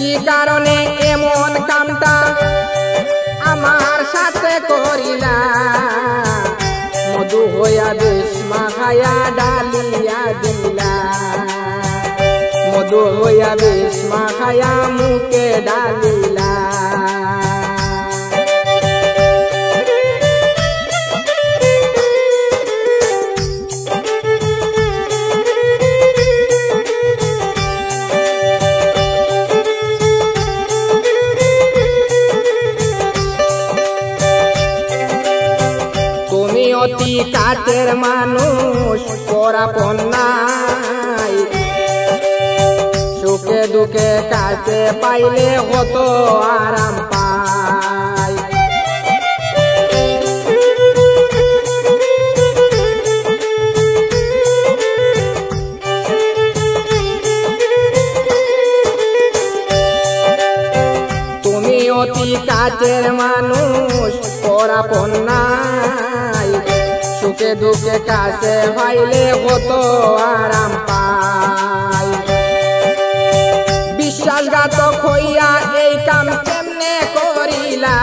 কি কারণে এমন কামটা আমার সাথে করিলা? মধু হইয়া বেশ মাখায়া ডালিয়া দিলা। মধু হইয়া বেশ মাখায়া মুখে ডালিলা। তুমি মানুষ পরাপন নাই। সুখে দুঃখে কাছে পাইলে কত আরাম তুমি অতি কাছের মানুষ পরাপন নাই। সুখে দুঃখে কাছে পাইলে কত আরাম পাই। বিশ্বাসঘাতক হইয়া এই কাম কেমনে করিলা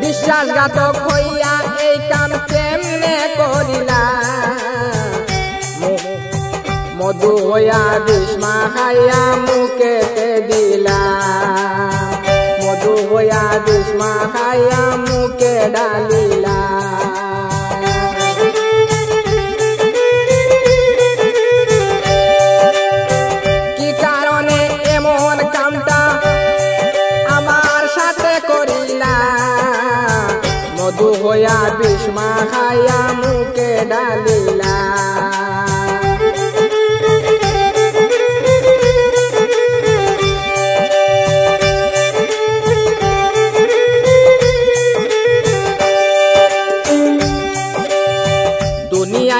বিশ্বাসঘাতক হইয়া এই কাম কেমনে করিলা মধু হইয়া বিষ্মা খাইয়া মুখে দিলা হইয়া বিষ্মা খাইয়া মুখে ডালিলা। কি কারণে এমন কামটা আমার সাথে করিলা? মধু হইয়া বিষ্মা খাইয়া মুখে ডালিলা।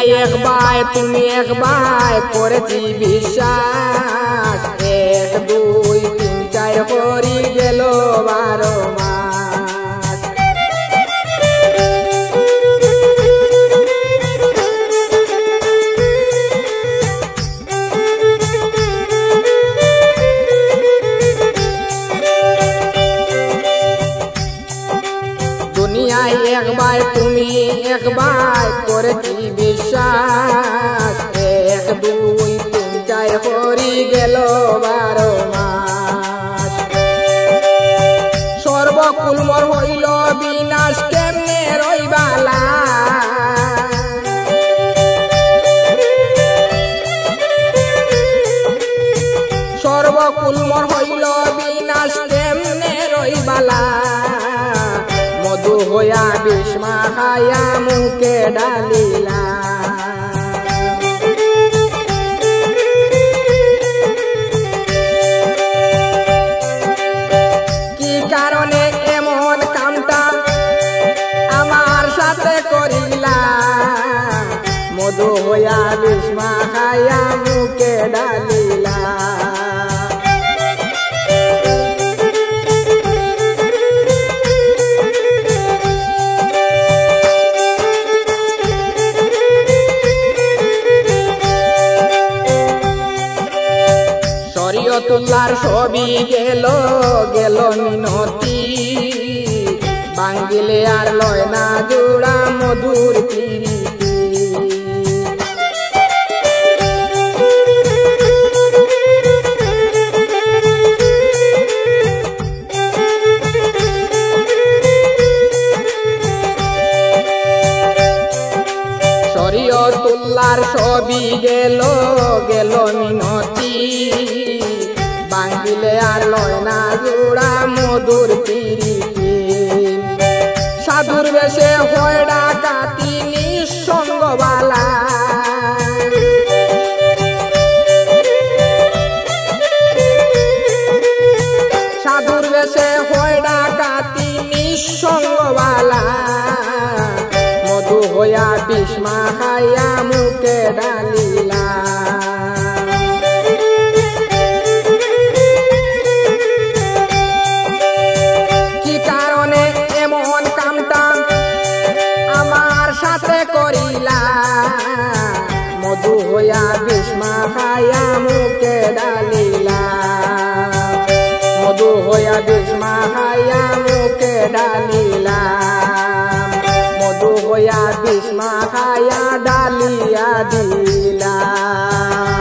দুনিয়ায় একবার তুমি একবার করেছি বিশ্বাস। এক দুই তিন চার করি গেল বারো দুনিয়ায় একবার তুমি একবার করেছি বিশ্বাস এক দুই তিন চার করি গেল বারো মাস হইয়া বিষ্মা মুখে ডালিলা। কি কারণে এমন কামটা আমার সাথে করিলা? মধু হইয়া বিষ্মা মুখে ডালিলা। শরীয়তুল্লার ছবি গেল গেল মিনতি। বাঙ্গিলে আর লয় না জোড়া মধুর প্রীতি। শরীয়তুল্লার ছবি গেল গেল মিনতি। বাঙ্গিলে আর লয় না জোড়া মধুর প্রীতি সাধুর বেশে হয় ডাকাতি নিঃসঙ্গবালা সাধুর বেশে হয় ডাকাতি নিঃসঙ্গবালা মধু হইয়া বিষ্মা খাইয়া মুখে ডালিলা হইয়া বিষ্মা খায়া মুখে ডালিলাম মধু হইয়া বিষ্মা খায়া মুখে ডালিলাম মধু হইয়া বিষ্মা খায়া ডালিয়া দিলাম